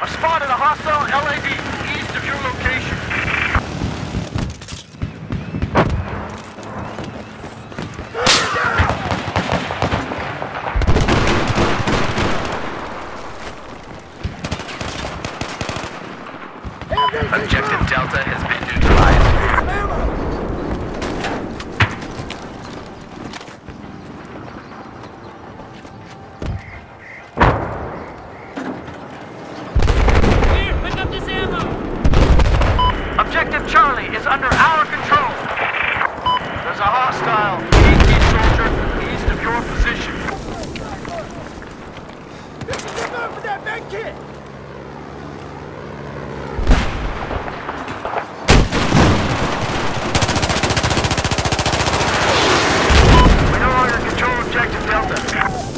I spotted a hostile LAV east of your location. Objective Delta has been neutralized. Hostile AT soldier east of your position. This is the move for that med kit! We no longer control Objective Delta.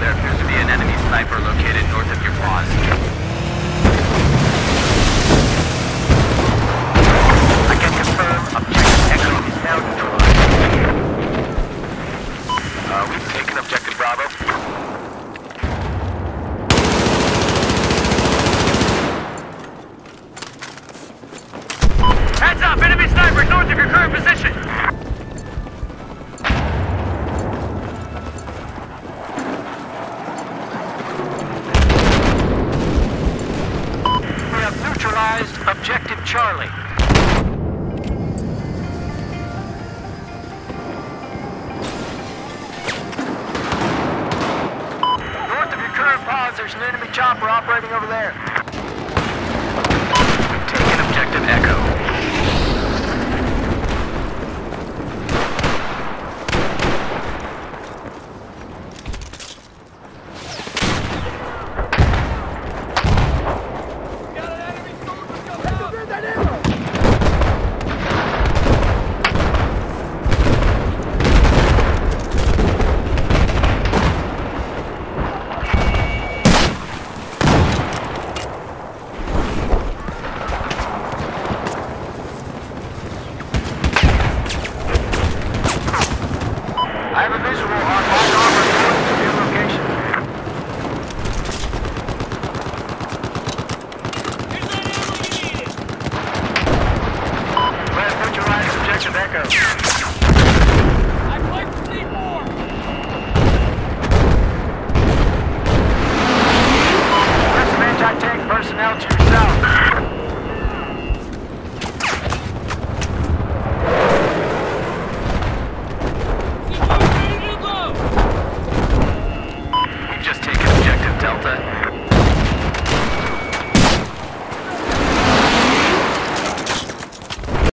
There appears to be an enemy sniper located north of your pause. I can confirm Objective Echo is now neutralized. Uh, we've taken Objective Bravo. Heads up! Enemy sniper north of your current position! We have neutralized Objective Charlie. North of your current pause, there's an enemy chopper operating over there.